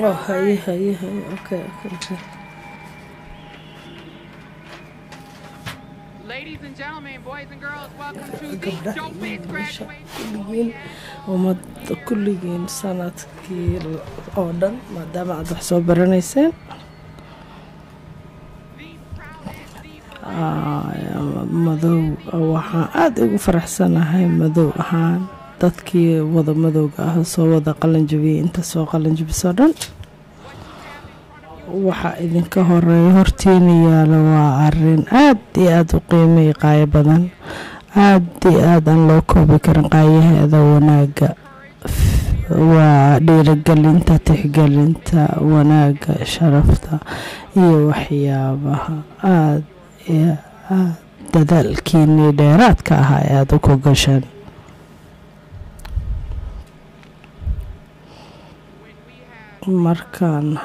Oh, haye haye haye okay okay okay. Ladies and gentlemen, boys and girls, welcome to the wiilasha graduation. kulligiin ummadda kulligiin sannadkii oo dhan maadaama aad wax soo baranayseen. Madow. Waxaan aada ugu faraxsanahay madow ahaan dadkii wada madowga ah soo wada qalanjabiyey inta soo qalanjabisoo dhan. Waxaa idinka horreeya hortiina yaalo waa arrin aad iyo aada u qiimay qaayo badan. Aad iyo aad aan loo koobi karin qaayaheeda wanaaga waa dhiirigelinta tixgelinta wanaaga sharafta iyo waxyaabaha aad iyo aad dadaalkiinii dheeraadka ahaa ee aada u ku gasheen markaan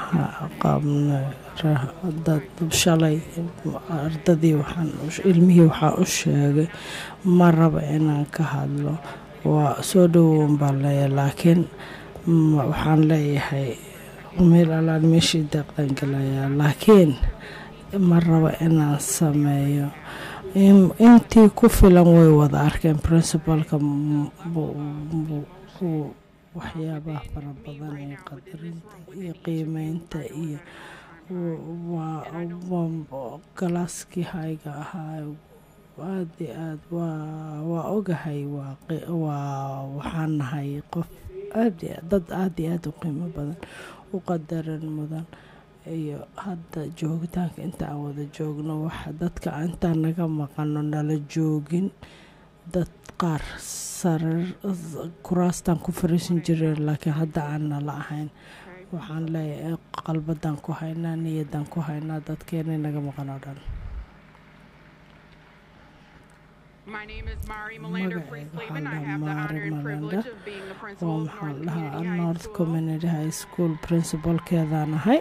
qabnay shalay ardadii waxaan ilmihii waxaa u sheegay ma raba inaan ka hadlo. Waa soo dhowown baan leeyahay laakiin waxaan leeyahay meel alaan meeshii deeqdan galayaa. Laakiin ma raba inaan sameeyo. Intii ku filan way wada arkeen princibalka waxyaabaha fara badan ee qadarinta iyo qiimeynta iyo galaaskii hayga ahaa. Aad iyo aad waa ogahay waxaan nahay qof dad aad iyo aad u qiimo badan u qadaran mudan. Iyo hadda joogitaanka inta aan wada joogno waxa dadka intaan naga maqano nala joogin dad qaar sarar kuraastaan ku fariisan jireen laakiin hadda aan nala ahayn. Waxaan leeyahay qalbadan ku haynaa niyadan ku haynaa dadkeena naga maqan oo dhan. La waa maxaan dhahaa Community High north School. community high school principalkeedaan ahay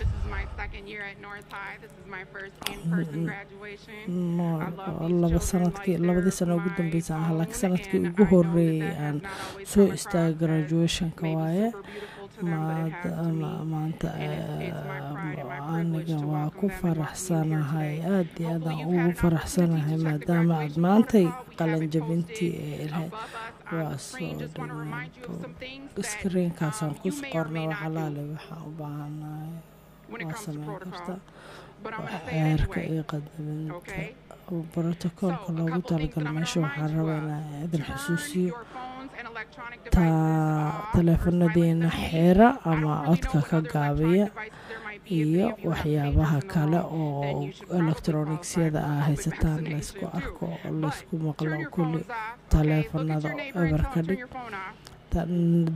This is my second year at North High. This is my first in-person graduation. Laba sannadkii labadii sano ugu my dambeysa aan laakiin own, sannadkii ugu has aan soo istaagay graduationka waaye maanta aniga waa ku faraxsanahay today. aad iyo aad Hopefully aan you've had ugu an faraxsanahay maadaama aad maantay qalanjabintii ee ilahay above us on waa the soo screen. Just want to remind you of some things that iskariinkaasaan ku you may or qorna may wax not alaale do waxaan u it waa karta xeerka qadabinta Okay? brotokoolka a loogu I'm meesha waxaan rabaa of. inaan idin xusuusiyo taleefanadiina don't ama codka ka gaabiya iyo waxyaabaha kale oo qualify aa for haysataan laysku arko oo laysku maqlo kulli at taleefanada tell ka dhig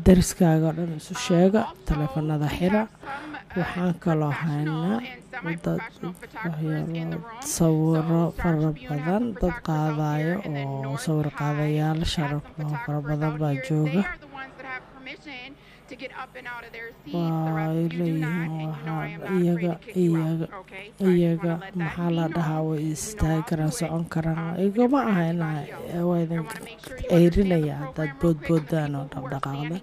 deriskaaga oo dhan isu sheega taleefanada xira. Waxaan kaloo haynaa sawiro fara badan dad qaadayo oo sawir qaadayaal has sharaf some leh oo fara badan baa jooga waa waxaa iyaga maxaa la dhahaa way istaagi karaan socon karaan igama for ahayna anybody else. waa idin eyrinaya quick. The boodboodaan oo dhaqdhaqaaqdan me.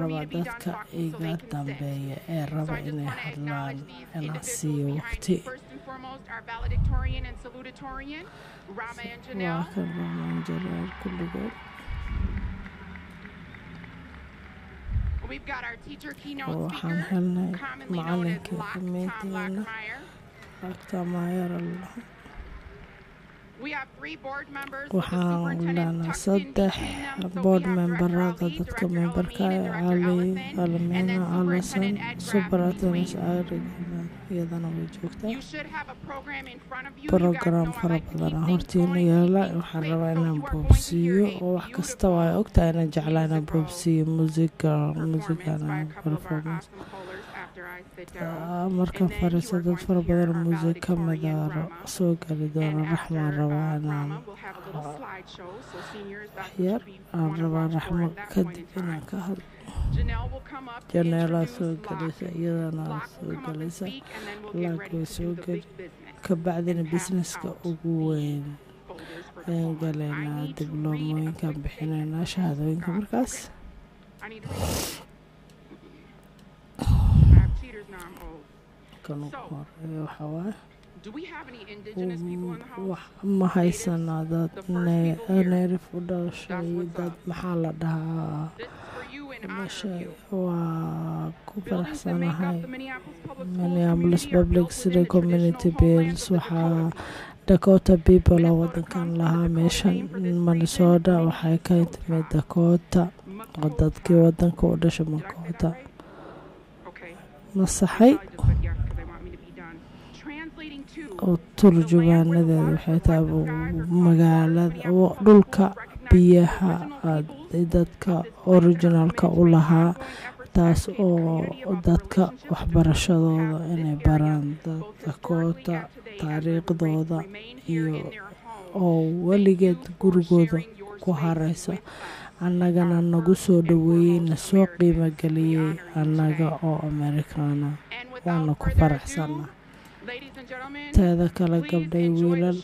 rabaa dadka iga dambeeya ee raba inay hadlaan inaan siiyo waqti First and foremost, our valedictorian and salutatorian, Rama and waa Janelle. kan ramaan jaraal kulligood We've got our teacher oo keynote waxaan speaker, tucked in saddex board memberada dadka memberka cali Ellison, and alamina then alasan Superintendent Ed Graff superintendent between. arig iyadana way joogtaa I fara like to keep badan things hortiina yaalla waxaan rabaa inaan boobsiiyo. oo wax kasta waa ogtahay inaan jeclaa inaan boobsiiyo musiga performance. musigan performance dad going fara badan our muusig ka mid valedictorian, ah Rama. soo gali doona And raxmaan after rabaa inaan Rama, we'll have a little slideshow. So seniors, that's yar aan rabaa raxmo kadib inaan ka hadlo janeelaa soo Locke. galaysa iyadana soo will come up and galaysa speak, and then we'll get laag ready way to soo geli big business. Ka bacdina and pass businesska out ugu weyn. ayaan galeynaa dibloomooyinkaan bixinaynaa shahaadooyinka markaas ma haysanaa dad ne- neerif u dhashay dad maxaa la dhahaa? Waa ku faraxsanahay Minneapolis Public city community bills waxaa dakota people oo wadankan lahaa meeshan minnesota. waxay ka timid dakota. Oo dadkii wadanka u dhashay makota. masaxay oo waxay tahay magaalada dhulka biyaha dadka originalka u lahaa taas oo dadka waxbarashadooda inay baraan dad dakota taariikhdooda iyo oo weligeed gurigooda ku haraysa. Annagana nagu soo dhoweeyey na soo qiimo geliyey annaga oo amerikaana waana ku faraxsanna teeda kale gabdhay wiilal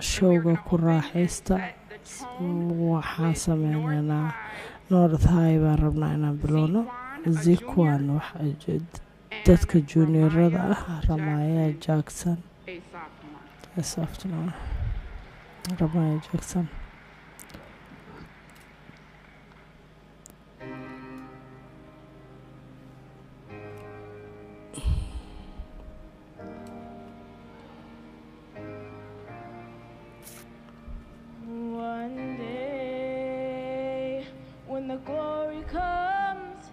showga ku raaxaysta. waxaan sameynaynaa north high baan rabnaa inaan bilowno. Zikwan dadka juniorada ah ramaya jackson. Ramaya jackson One day, when the glory comes,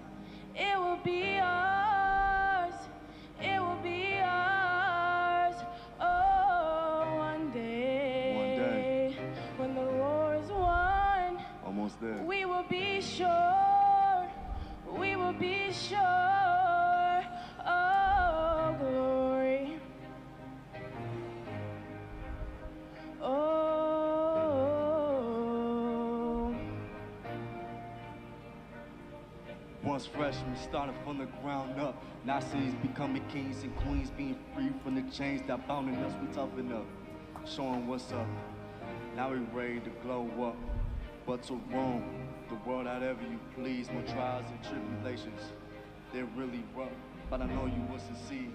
it will be ours. It will be ours. Oh, one day, One day. when the war is won, Almost there. we will be sure. We will be sure. Once freshmen started from the ground up. Now cities becoming kings and queens, being free from the chains that bounding us. We toughen up, showing what's up. Now we ready to glow up. But to Rome, the world however you please, more trials and tribulations. They're really rough, but I know you will succeed.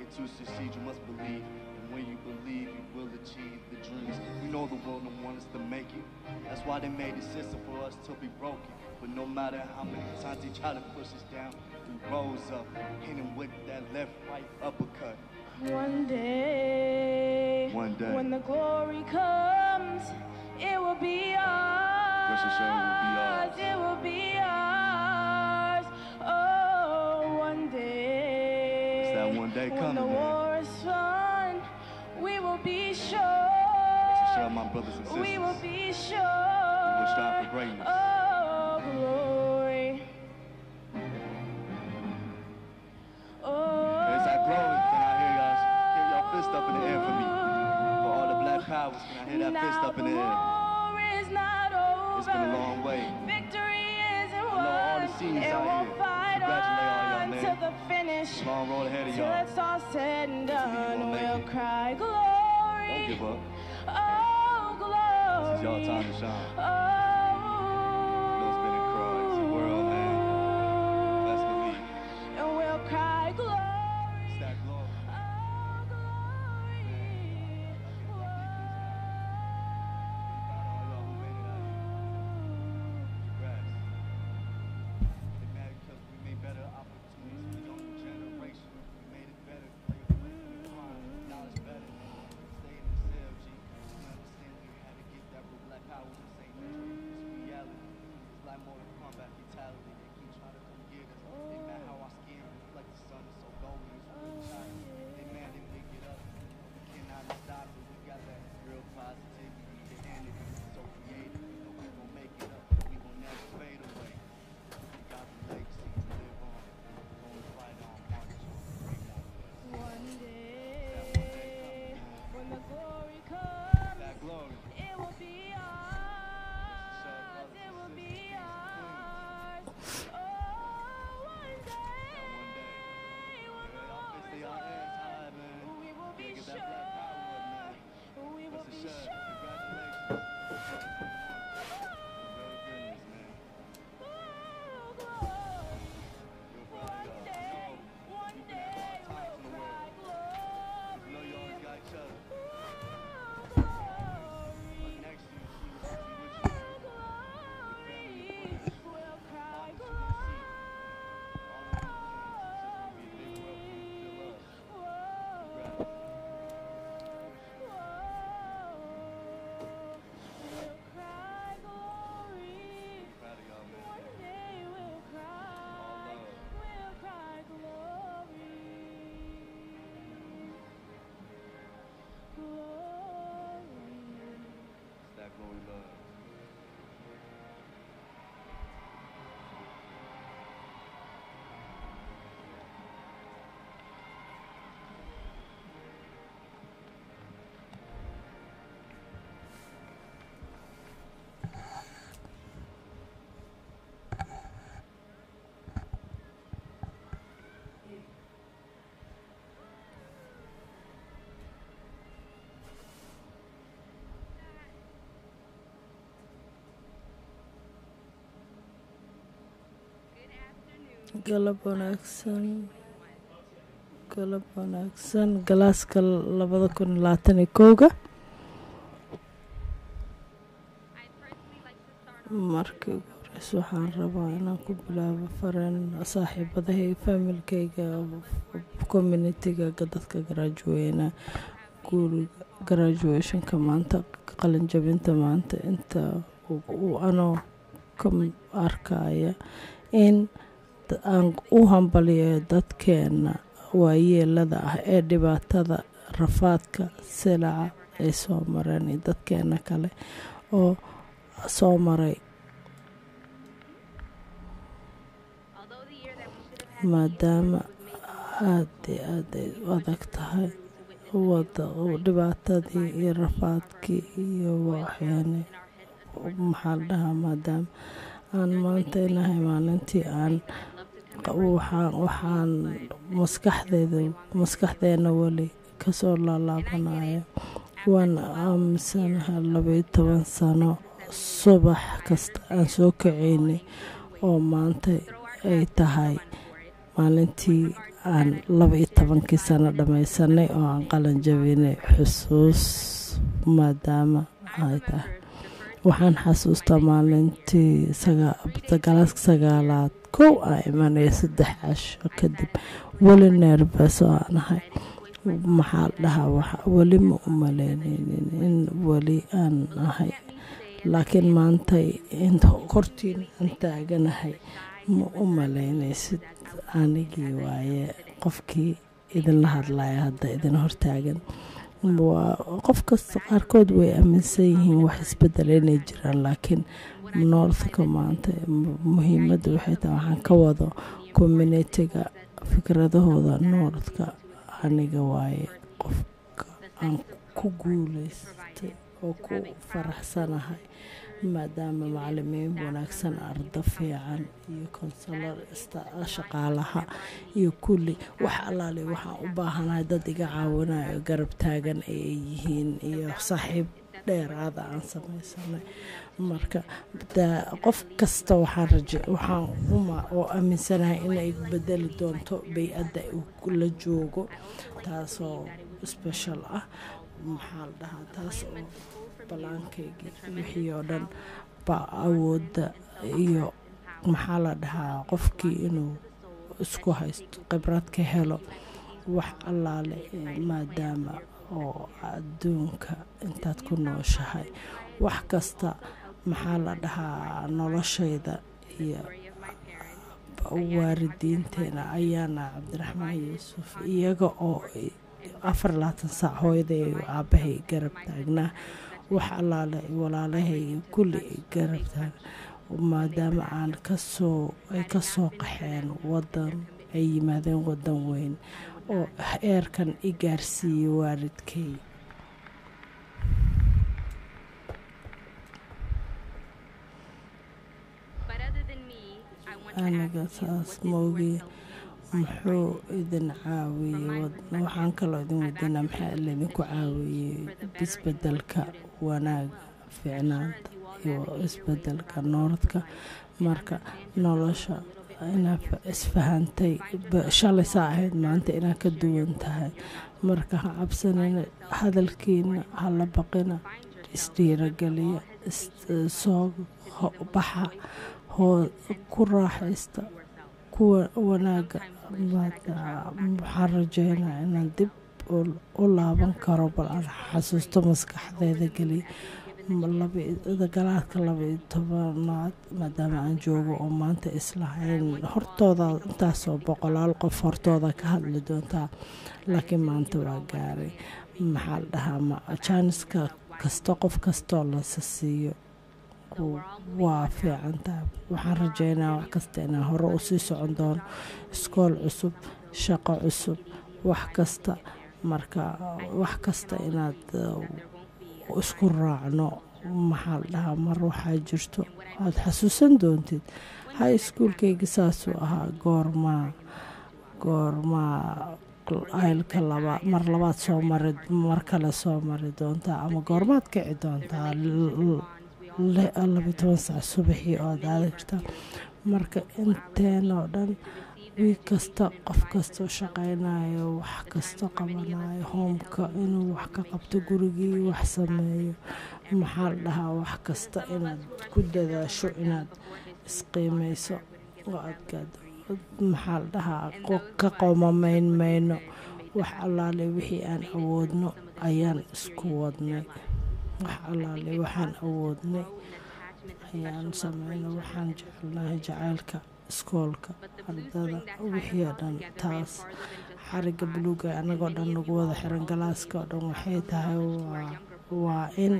And to succeed, you must believe. And when you believe, you will achieve the dreams. We know the world don't want us to make it. That's why they made the system for us to be broken. But no matter how many times they try to push us down, we rose up, hit 'em with that left, right uppercut. One day, One day. when the glory comes, it will be ours. Rest assured it will be ours. It will be ours. Oh, one day. It's that one day when the war is won, we will be sure. Rest assured, my brothers and We will sisters. be sure. We will strive for greatness. Oh, up in. It's been a long way. Victory isn't won. all the it here. fight on till the. Finish. Long road ahead of y'all. Till it's all said and done, we'll cry glory. Don't give up. Galab wanaagsan galab wanaagsan galaaska labada kun iyo labaatan iyo kowga markii ugu horeysa waxaan rabaa inaan ku bilaabo fareen saaxiibadahay familkayga communitiga dadka garaajuweyna guuriga graduationka maanta qalinjabinta maanta. Inta anoo ka arkaya in aan u hambaliyo dadkeena waayeelada ah ee dhibaatada rafaadka silaca ay soo mareen iyo dadkeena kale oo soo maray. Maadaama aada iyo aada u adag tahay dhibaatadii iyo rafaadkii iyo waxyaane maxaa la dhahaa maadaama aan maanta inahay maalintii aan waxaan waxaan maskaxdeeda maskaxdeena weli ka soo laalaabanaya waan aaminsanaha labaiyo toban sano subax kasta aan soo kaceynay oo maanta ay tahay maalintii aan laba iyo tobankii sano dhammaysanay oo aan qalan jabinay xusuus maadaama ay tahay waxaan xasuustaa maalintii sagaalaaska sagaalaad kow aa imanaya saddex casho kadib. Weli neerbes oo aan ahay. Maxaa dhahaa? Weli ma u maleyneynin in weli aan ahay. Laakiin maantay hortiina aan taaganahay ma u malaynaysid anigii waaye. Qofkii idinla hadlaya hadda idin hortaagan qof kasta qaarkood way aaminsan yihiin wax isbedela inay jiraan laakiin noorthka maanta muhiimadda waxay tahay waxaan ka wado communitiga fikradahooda noorthka aniga waaye qofka aan ku guuleystay oo ku faraxsanahay maadaama macalimiin wanaagsan ardo fiican iyo konsular shaqaalaha iyo kulli wax allaale waxaan u baahanahay dad iga caawinayo garab taagan ayay yihiin iyo saaxiib dheeraada aan samaysanay marka qof kasta waxaan uma oo aaminsanahay inay bedeli doonto bay-adda la joogo taasoo special ah maxaa la dhahaa taas oo balaankaygi wixii oo dhan baa awoodda iyo maxaa la dhahaa qofkii inuu isku haysto khibrad ka helo wax allaale maadaama oo adduunka intaad ku nooshahay. Wax kasta maxaa la dhahaa noloshayda iyo waaridiinteena ayaana cabdiraxmaan yuusuf iyaga oo afar labaatan saac hooyaday aabahay garab taagnaa wax allaale walaalahay kulli garab taag maadaama aan ka soo ay ka soo qaxeen wadan ay yimaadeen wadan weyn oo eerkan i gaarsiiyey waalidkay. Aniga saas moogiye muxuu idin caawiyey waxaan kaloo idin weydiinaa maxaa laydinku caawiyey isbeddelka wanaaga fiicnaanta iyo isbeddelka nooradka marka nolosha isfahantay shalay saa ahayd maanta inaad ka duwan tahay. Marka ha cabsanina hadalkiina hala baqina isdhiirageliya soo baxa ku raaxaysta kuwa wanaaga waxaan rajeynaa inaan dib u laaban karo bal aan xasuusto maskaxdeeda geliya galaadka laba iyo tobanaad maadaama aan joogo oo maanta islahayn hortooda intaasoo boqolaal qof hortooda ka hadli doontaa laakiin maanta waa gaaray maxaa la dhahaa jaaniska kasta qof kastoo lasa siiyo waa fiican tahay. Waxaan rajeynaa wax kasta inaan hore u sii socon doono. Iskool cusub shaqo cusub wax kasta marka wax kasta inaad uh, isku raacno maxaa la dhahaa mar waxaa jirto. Aad xasuusan doontid hay iskuulkayga saasuu ahaa goormaa goormaa aylka laba mar labaad soo mari mar kale soo mari doontaa ama goormaad kici doontaa labiyo toban saac subaxii oo aad aadi kartaa marka inteenoo dhan wiig kasta qof kastoo shaqaynayo wax kasta qabanayo hoomka inuu wax ka qabto gurigii wax sameeyo maxaa la dhahaa wax kasta inaad ku dadaasho inaad isqiimeyso oo aad gaado maxaa la dhahaa ka qoomamayn mayno wax allaale wixii aan awoodno ayaan isku wadnay. Wax allaale waxaan awoodnay ayaan sameyno waxaan jecelnahay jacaylka iskoolka ardada wixii oo dhan taas xariga buluuga anagoo dhan nagu wada xiran galaaska oo dhan waxay tahay waa in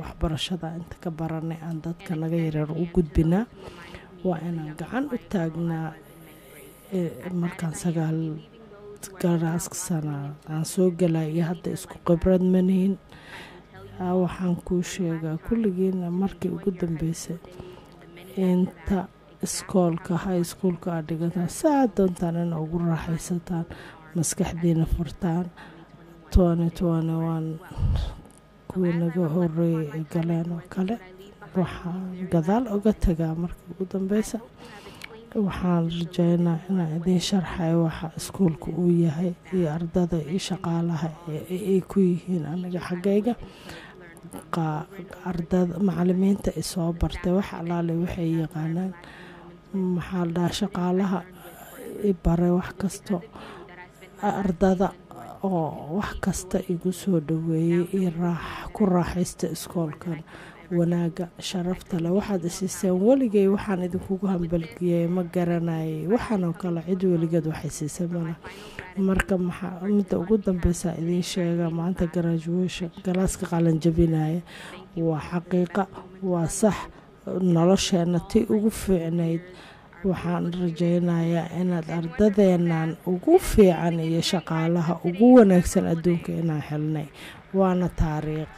waxbarashada inta ka baranay aan dadka naga yareer u gudbinaa waa inaan gacan u taagnaa markaan sagaal galaaska sana aan soo galay iyo hadda isku khibrad manihin waxaan kuu sheegaa kulligiina markii ugu dambeysay inta iskoolka high schoolka aad dhigataan doontaan in ugu raaxaysataan maskaxdiina furtaan. kuwii naga horeeyay ay galeen oo kale waxaan gadaal uga tagaa marka ugu dambeysa. Waxaan rajeynaa inaan idiin sharxayo waxa iskuulka uu yahay iyo ardada iyo shaqaalaha ay ku yihiin aniga xaggayga. Ardada macalimiinta i soo bartay wax allaale waxay yaqaanaan maxaa la shaqaalaha i baray wax kasto ardada oo wax kasta igu soo dhaweeyey iyo ku raaxaysta iskoolkan. Wanaaga sharafta leh waxaad isiiseen weligay waxaan idinkugu hambalgiyey ma garanayay waxaanoo kale cid weligeed waxay siisay mala marka maxaa midda ugu dambeysa idiin sheega maanta graduation galaaska qalanjabinaya waa xaqiiqa waa sax nolosheena tii ugu fiicnayd. Waxaan rajeynayaa inaad ardadeennan ugu fiican iyo shaqaalaha ugu wanaagsan adduunka inaan helnay. Waana taariikh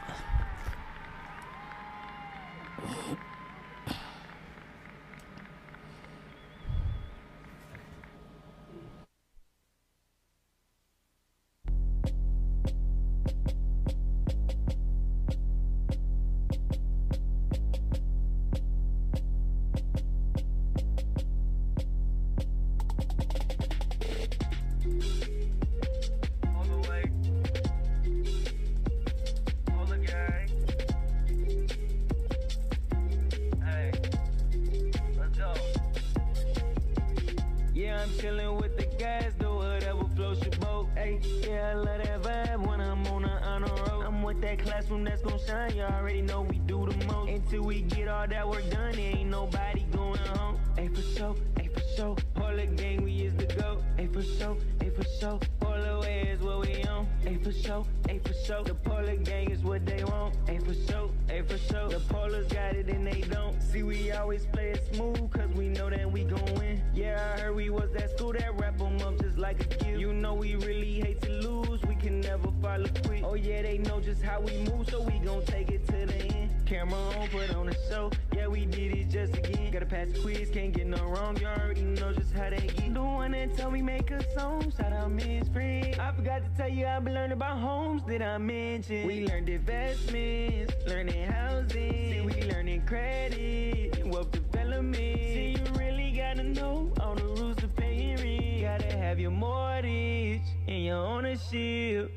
that classroom that's gon' shine. You already know we do the most. Until we get all that work done, there ain't nobody going home. Hey, for sure, hey, for sure. All gang, we is the go. Hey, for sure, for the way is what we on. Hey, for show, hey, for show. The polar gang is what they want. Hey, for show, hey, for show. The polars got it and they don't. See, we always play it smooth, cause we know that we gon' win. Yeah, I heard we was that school that wrap 'em up just like a gift. You know we really hate to lose, we can never follow quit. Oh yeah, they know just how we move, so we gon' take it to the end. Camera on, put on the show. Yeah, we did it just again. Gotta pass the quiz, can't get no wrong. You already know just how they get. The one that told me make a song, shout out Miss Friend. I forgot to tell you, I've been learning about homes that I mentioned. We learned investments, learning housing. See, we learning credit, wealth development. See, you really gotta know all the rules to paying rent. Gotta have your mortgage and your ownership.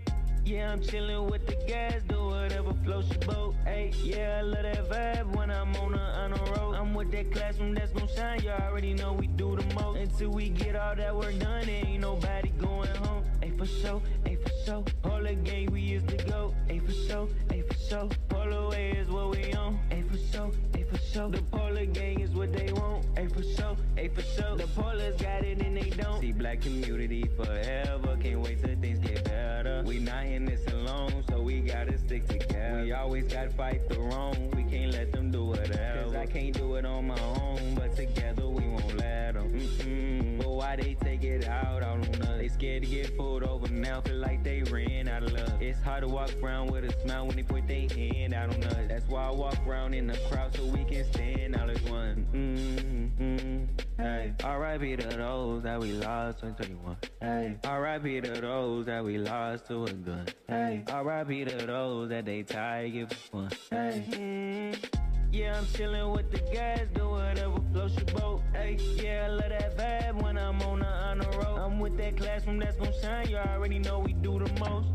Yeah, I'm chillin' with the guys, do whatever floats your boat. Hey, yeah, I love that vibe when I'm on a honor roll. I'm that classroom that's gon' shine. You already know we do the most. Until we get all that work done, ain't nobody going home. Hey, for sure, hey, for sure. All the gang, we is the go. Hey, for sure, hey, for sure. Way is what we on. Hey, for sure, The polar gang is what they want. Hey for sure, hey for sure. The police got it and they don't. See black community forever. Can't wait till things get better. We not in this alone, so we gotta stick together. We always gotta fight the wrong. We can't let them do whatever. Cause I can't do it on my own, but together we won't let them. Mm-mm. But why they take it out on us? They scared to get pulled over now, feel like they ran out of love. It's hard to walk around with a smile when they put their hand out on us. That's why I walk around in the crowd so we can stand out as one. Mm-hmm. Hey, R.I.P. to those that we lost in 21. Hey, R.I.P. to those that we lost to a gun. Hey, R.I.P. to those that they tired give for fun. Hey, mm, yeah, I'm chillin' with the guys, do whatever floats your boat. Hey, yeah, I love that vibe when I'm on the honor road. I'm with that classroom that's gonna shine, you already know we do the most.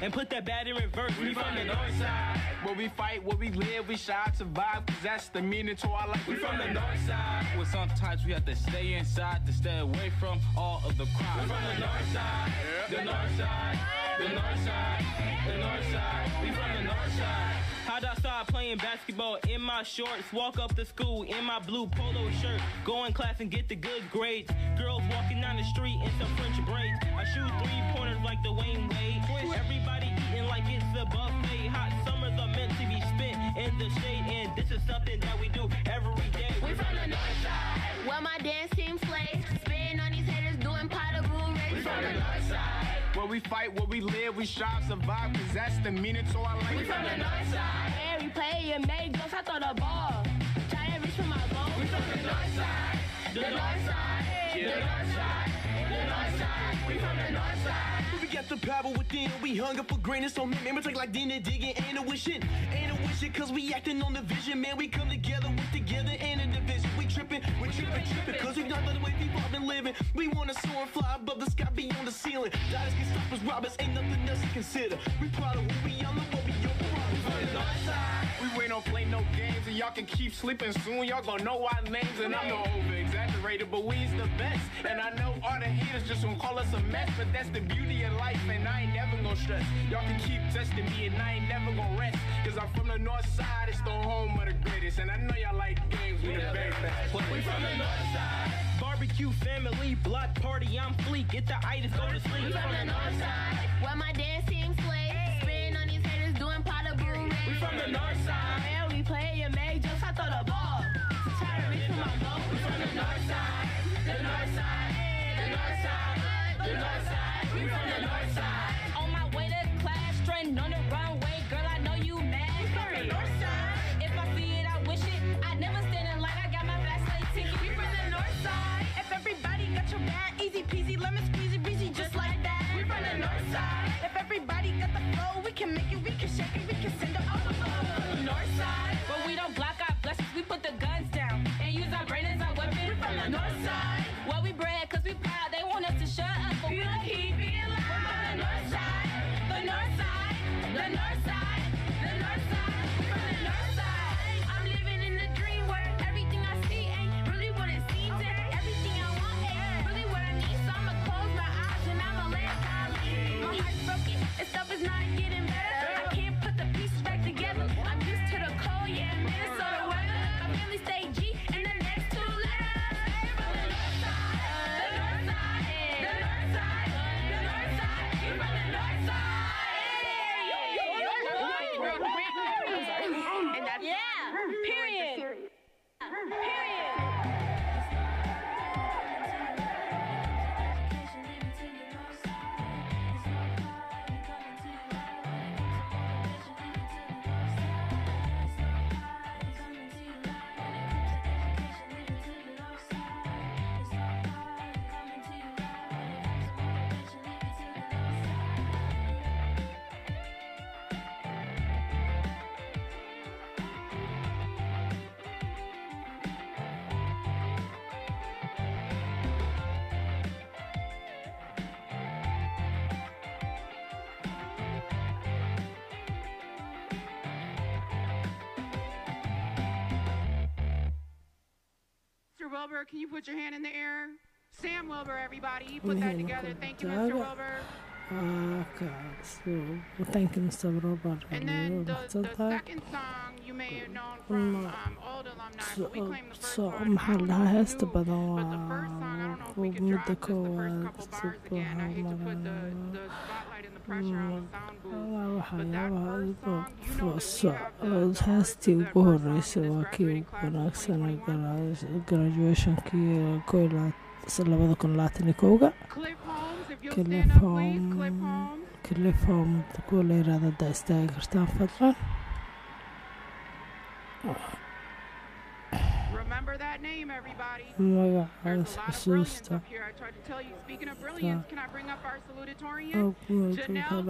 And put that bad in reverse. We from the north side, where we fight, where we live, we strive, survive, cause that's the meaning to our life. We from the north side. Well, sometimes we have to stay inside to stay away from all of the crime. We from the north side, the north side, the north side, the north side. We from the north side. How'd I start playing basketball in my shorts? Walk up to school in my blue polo shirt. Go in class and get the good grades. Girls walking down the street in some French braids. I shoot three pointers like Dwayne Wade. Everybody eating like it's a buffet. Hot summers are meant to be spent in the shade, and this is something that we do every day. We from the north side, where my dance team slays. Where we fight, where we live, we strive, survive, cause that's the meaning to our life. We from the north side. Every play and make goals, I throw the ball. Try to reach for my goal. We from the north side, the north side, the north side, the north side. We from the north side. We got the power within, we hung up for greatness on man. We take like dinner, digging, ain't a wishing. Ain't a wishing, cause we acting on the vision, man. We come together, we together in a division. We tripping, we tripping, tripping, cause we know the way people have been living. We wanna soar and fly above the sky, beyond the ceiling. Dollars can stop us, rob us, ain't nothing else to consider. We proud of who we are, what we are, we from the. We don't play no games, and y'all can keep sleeping soon. Y'all gonna know our names, and I'm no over exaggerated, but we's the best. And I know all the haters just gonna call us a mess, but that's the beauty of life, and I ain't never gonna stress. Y'all can keep testing me, and I ain't never gonna rest. Cause I'm from the north side, it's the home of the greatest. And I know y'all like games, we the very best. We from the north side. Barbecue family, block party, I'm fleek. Get the itis, go to sleep. We from the north side, where my dance team slays. Spitting on these haters, doing pot of brew We from the north side. Where we play and make jokes, I throw the ball. Try to reach for my. We from the north side, the north side, the north side, the north side. We from the north side. On my way to class, trending on the Wilbur, can you put your hand in the air? Sam Wilbur, everybody. He put that together. Thank you, Mr. Wilbur. Kaas thank you Mr. Robert And then the, the second song you may have known from um, old alumni, but we claim the first so one. maxaa la dhahaa heesta badan But the first song, I don't know if we could drop just the first couple bars again. I hate to put the, the spotlight we have the heestii ugu horeysay waa kii ugu wanaagsanay graduationkii labada kun labaatan iyo kowga clifom kuwa la yiraahdo haddaa istaagi kartaan fadlan that name, everybody. magacaas There's a lot of brilliance xusuusta up here. I tried to tell you. Speaking of brilliance, can I bring up our salutatorian? oo kuwa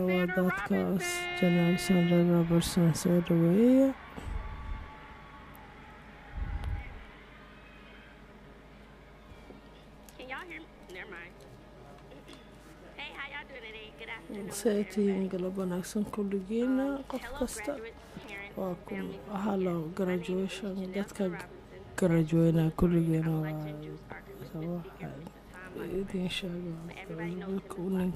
waa dadkaas janaal sandra robertson soo dhaweeya Can y'all hear me? Never mind. Hey, how y'all doing today? Good afternoon. say tihiin galab wanaagsan kulligiina qof kasta waa ku family, halo friends. graduation dadka We nin are.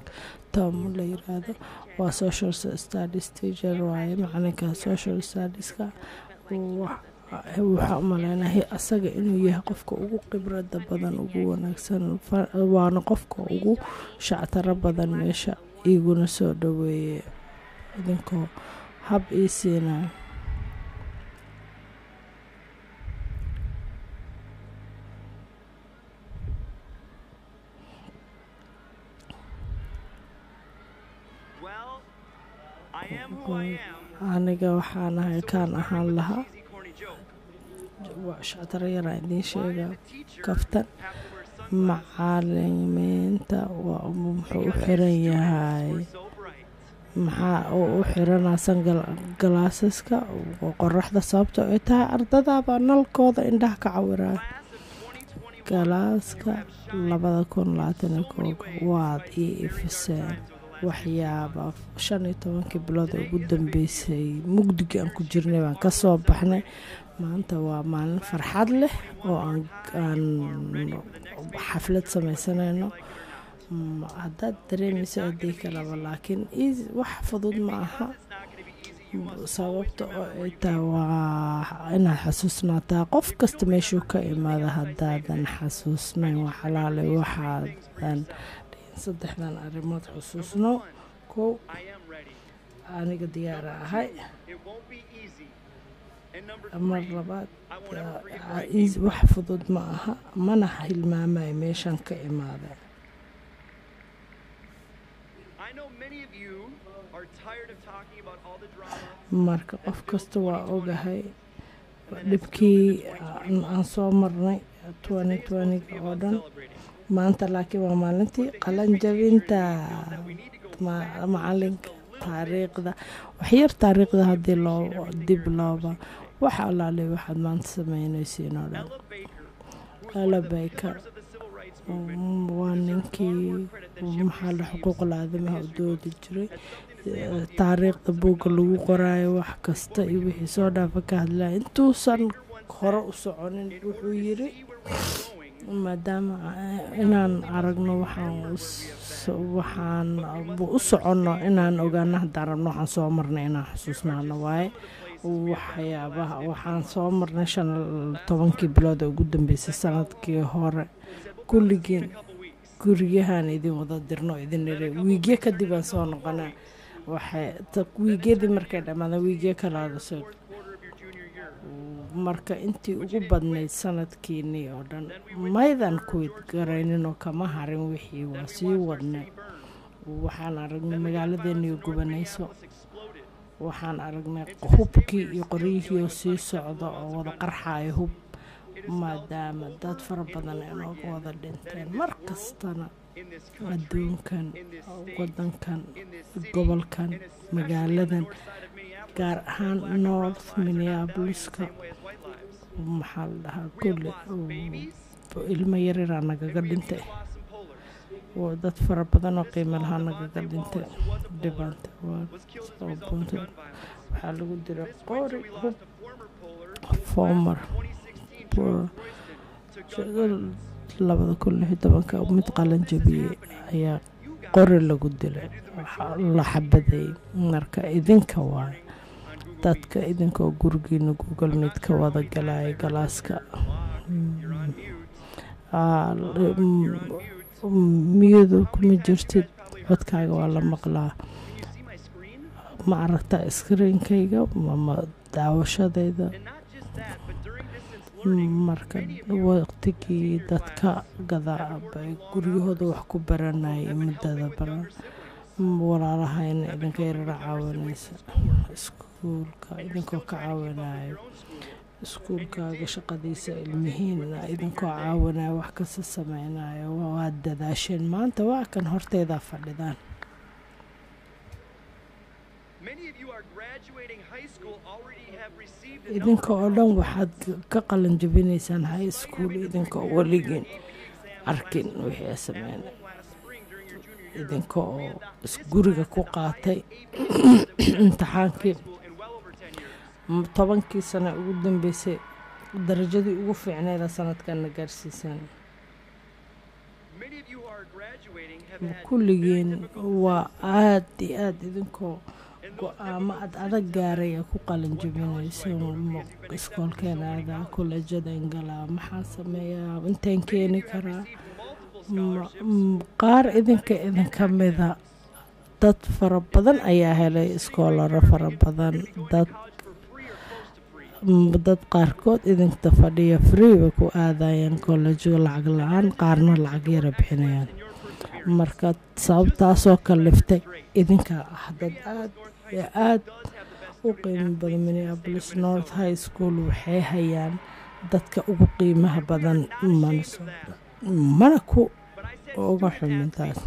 tom la yiraahdo waa social studies teacher waaye macalinka social studieska waxaa u maleynahay asaga inuu yahay qofka ugu khibrada badan ugu wanaagsan waana qofka ugu shactaro badan meesha iguna soo dhaweeye idinkoo hab ii aniga waxaan ahay kaan ahaan lahaa. Yaraa idiin sheega kaftan macalimiinta muxuu u xiran yahay? Maxaa uu u xiranaysan galaasaska? Oo qoraxda sababta ay tahay ardadaabaa nalkooda indhaha ka 2021 galaaska labada kun labaatan kooga waad ii ifiseen waxyaaba shan iyo tobankii bilood ee ugu dambeysay mugdiga aan ku jirnay baan ka soo baxnay. Maanta waa maalin farxad leh oo aan xaflad sameysanayno Mm, haddaad dareemayso adii kalaba laakiin wax fudud ma aha. Sababta oo ay tahay waa inaad xasuusnaataa qof kasta meeshuu ka imaada haddaadan xasuusnayn. Waa xalaale waxaadan saddexdan arrimood xusuusno. Kow aniga diyaara ahay. Mar labaad wax fudud ma aha mana hilmaamayo meeshan ka imaada. Marka qof kasta waa ogahay dhibkii aan soo marnay 2020 oo dhan maanta laakiin waa maalintii qalan jabinta ma- macalinka taariikhda. Waxyar taariikhda haddii loo dib looba waxa alaale waxaad maanta sameynaysiin oo dhan. Mm, waa ninkii maxaa la xuquuqul aadamaha u doodi jiray? Taariikhda buugga lagu qoraayo wax kasta iyo wixii soo dhaafa ka hadlaya intuusan hore u soconin wuxuu yiri maadaama eh, inaan aragno waxaan u soconno inaan ogaano haddaan rabno waxaan soo marnay inaan xusuusnaano waaye. Waxyaabaha waxaan soo marnay shan tobankii bilood ee ugu dambeysay sannadkii hore. Kulligiin guryahan idin wada dirno idin niri. Wiigyo kadib aan soo noqonaa. Waxay wiigyadii markay dhammaadeen wiigyo kalaada soo marka intii ugu badnayd sanadkiinii oo dhan maydan kuwid garayninoo kama harin wixii waa sii wadnay. waxaan aragnay magaaladeeniyo gubanayso. waxaan aragnay hubkii iyo qoryihii oo sii socda oo wada qarxayo hub. Maadaama dad fara badan ay nooga wada dhinteen. mar kastana adduunkan wadankan gobolkan magaaladan gaar ahaan north minneapoliska. Maxaa la dhahaa oo ilmo yaryara nagaga dhintay. Oo dad fara badan oo qiimo lahaa nagaga dhintay. Dhibaanta waxaa lagu diray qori hub former labada kun lix iyo tobanka mid qalan jabiyey ayaa qori lagu dilay. La xabaday marka idinka waaye dadka idinkoo gurigiina google meet ka wada galaya galaaska. Miyadu kuma jirtid? Codkaaga waa la maqlaa. Ma aragtaa iskriinkayga ama daawashadayda marka waqtigii dadka gadaabay guryahooda wax ku baranayay muddada baran walaalahayna idinka yarara caawinaysa iskuulka idinkoo ka caawinayo iskuulkaaga shaqadiisa ilmihiina idinkoo caawinayo wax kasta sameynayo waad dadaasheen maanta waa kan horteydaa fadhidaan. Idinka oo dhan waxaad ka qalin jabinaysaan high school idinka oo weligiin arkin wixii ay sameynay idinka oo isguriga ku qaatay. Imtixaankii tobankii sano ugu dambeysay darajadii ugu fiicneeda sanadkanna gaarsiisaan kulligeen waa aad iyo aad idinkoo go'aamo ad adag gaaraya ku qalin jabinaysa iskoolkeena aadaa kolleejyada ingalaa maxaa sameeyaa intaan keeni karaa qaar idinka idinka mida dad fara badan ayaa helay iskoolaro fara badan. dad dad qaarkood idinta fadhiya free bay ku aadayeen kollejo lacag la'aan qaarna lacag yara bixinayaan. Marka sababtaasoo kaliftay idinka ah dad aad iyo aad u qiimo badan minneapolis north high school waxay hayaan dadka ugu qiimaha badan mana ku uga xumintaas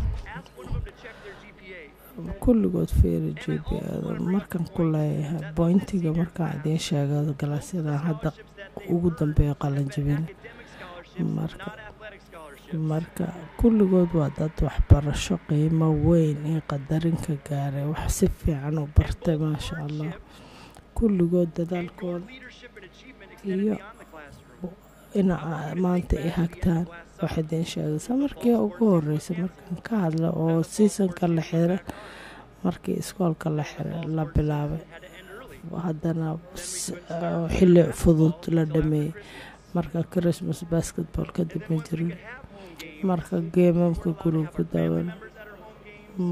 kulligood feeri g b ada markan ku leeyahay boyntiga markaan idiin sheega galaasyada hadda ugu dambeeya qalanjabin marka marka kulligood waa dad waxbarasho qiimo weyn iyo qadarinka gaaray wax si fiican u bartay maasha allah kulligood dadaalkooda iyo ina maanta i hagtaan wax idiin sheegaysa markii ugu horeysay markaan ka hadla oo seasonka la xira markii iskoolka la xira la bilaabay. Haddana xilli fudud la dhameeyey marka christmas basketball kadib ma jirin. Marka geemamka guriga ku daawan.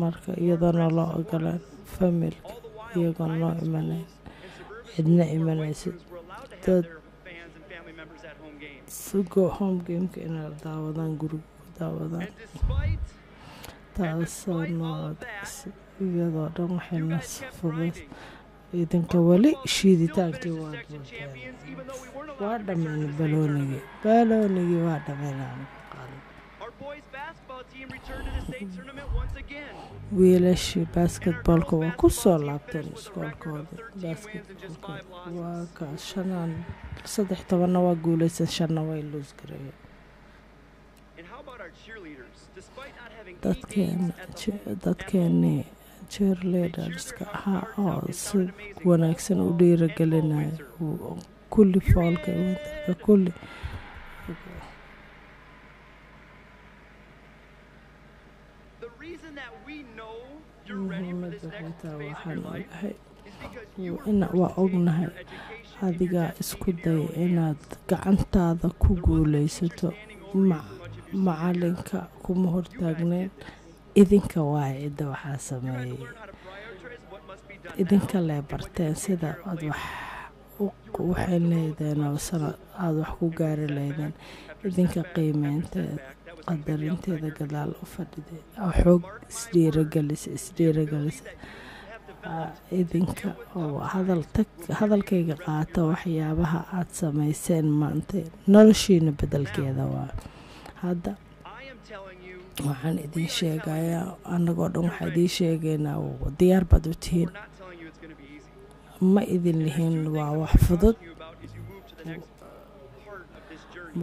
Marka iyadoona loo ogolaan familka iyagoon loo imanayn cidna imanaysid. Dad go home gameka inay daawadaan guriga ku daawadaan. Taasoo noocaas iyadoo dhan waxayna fudays idinka weli shiiditaankii waa dhammeyn baloonigii baloonigii waa dhammeynaan wiilashii basketboolka waa ku soo laabteen iskoolkooda basketboolka waa ka shanaan saddex tobanna waa guuleysan shanna way luus gareeyeen dadkeennii cheerleaderska ahaa oo si wanaagsan u dhiiragelinaya kulli foolka winterka kulli muhiimada xitaa waxaan waa ognahay adigaa isku day inaad gacantaada ku guuleysato macalinka kuma hortaagneyn. Idinka waay cidda waxaa sameeyey. Idinka lee barteen sida aad wax waxay leedeen oo sanad aada wax ku gaari leydeen idinka qiimeynteeda qadarinteeda gadaal u fadhiday xoog isdhiiragelisa isdhiiragelisa idinka oo hadalkayga qaata waxyaabaha aad samayseen maanta noloshiina bedelkeeda waa. Hadda waxaan idiin sheegayaa annagoo dhan waxaa idiin sheegaynaa diyaar baad u tihiin. Ma idin lihiin waa wax fudud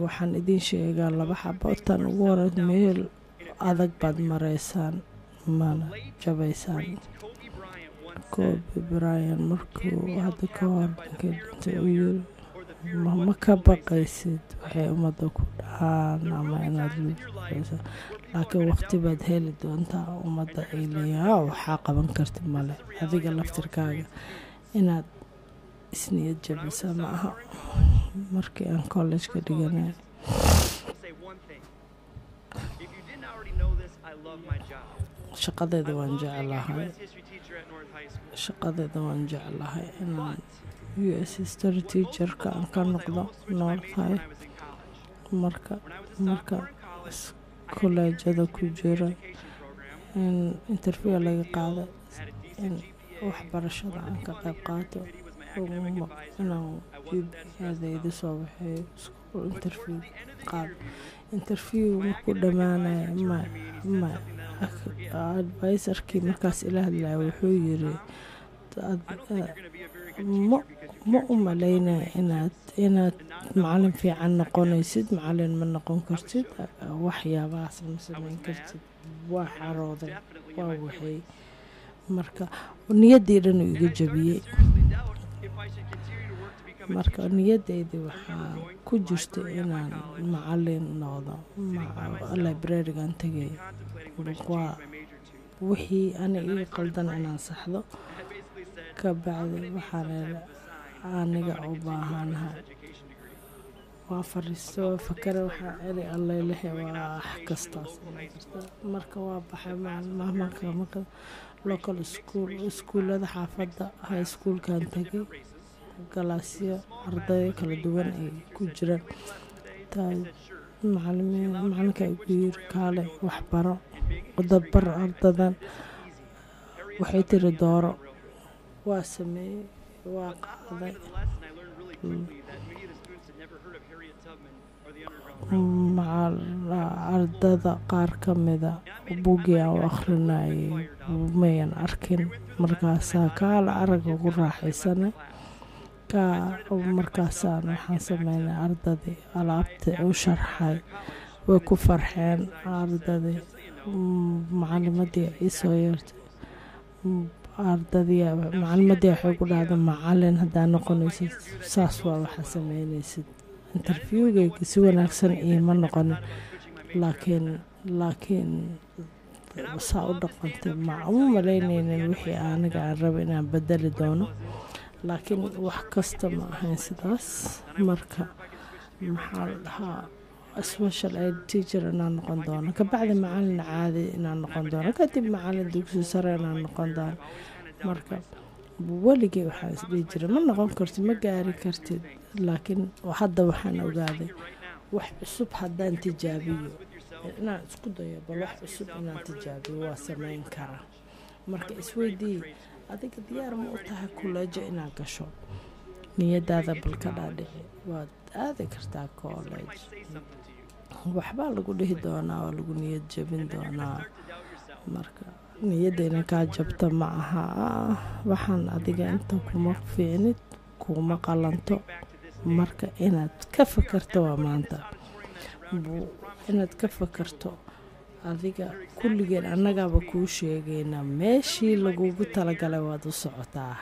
waxaan idiin sheegaa laba xabootan ugu hore meel adag baad maraysaan mana jabaysaan. Kobi bryan markuu hadda ka hor dhintay uu yiri ma ka baqaysid? Waxay ummadda ku dhahaan ama inaad luuqayso laakiin waqti baad heli doontaa ummadda ay leeyahay "Ah, waxaa qaban kartid male adiga laftirkaaga inaad isniyad jabisa ma aha. Markii aan college-ka dhiganay. Shaqadeeda waan jeclahay. Shaqadeeda waan jeclahay inaan u s history teacherka aan ka noqdo northay marka marka kolleejada ku jira in interview laga qaada in waxbarashada aan ka qayb qaato uma inaan gpadayda soo waxeeyo school interview. qaad interview markuu dhammaanaya ma ma advisorkii markaas ila hadlaya wuxuu yiri "Ad- ma ma u malaynaya inaad inaad macalin fiican noqonaysid macalin ma noqon kartid waxyaabahaas ma samayn kartid waa xarooday waa waxay marka niyaddii dhan uu iga jabiyey marka niyadeydii waxaa ku jirta inaan macalin noqdo. Librarigan tegay wixii ani ii qaldan inaan saxdo. Ka bacdi aniga u baahanahay. Waa fariisto fakare waxaa eri alleylehe waa wax kastaas marka waa baxay maalmaha marka local school iskuullada xaafadda high schoolkan tegay galaasyo arday kala duwan ay ku jiraan. Macalinka yiri kaale waxbaro dabar ardadan waxay tiri dooro waa sameeyey waa qaaday. Ardada qaar ka mida buggii aan u akhrinayay mayan arkin markaasaa kaala aragga ugu raaxaysanay kaa markaasaan waxaan sameynay ardadii alaabta u sharxay way ku farxeen ardadii. Macalimadii isoo yeertay ardadii macalimadii waxay ku dhahday macalin haddaa noqonaysid. Saas waa waxaa sameynaysid. Interviewgayga si wanaagsan iima noqonin laakiin laakiin saa u dhaqantay. Ma uma malaynaynin wixii aniga aan raba inaan bedeli doono laakiin wax kasta ma ahayn sidaas. Marka maxaa la dhahaa? Special aid teacher inaan noqon doono. Kabacdi macalin caadi inaan noqon doono. Kadib macalin dugsi sare inaan noqon doono. Marka weligay waxaan isdhihi jiray. Ma noqon kartid ma gaari kartid laakiin hadda waxaan ogaaday wax cusub haddaan tijaabiyo. Inaan isku dayo bal wax cusub inaan tijaabiyo waa sameyn karaa marka isweydii adiga diyaar ma u tahay kuleejo inaad gasho? Niyadaada bal ka dhaadhici waad aadi kartaa college. Waxbaa lagu dhihi doonaa waa lagu niyad jabin doonaa. Marka niyadayna kaa jabta ma aha. Waxaan adiga inta kuma fiicnid kuma qalanto. Marka inaad ka fakarto waa maanta. Inaad ka fakarto adiga kulligeen annagaaba kuu sheegaynaa meeshii lagugu talagalay waad u socotaa.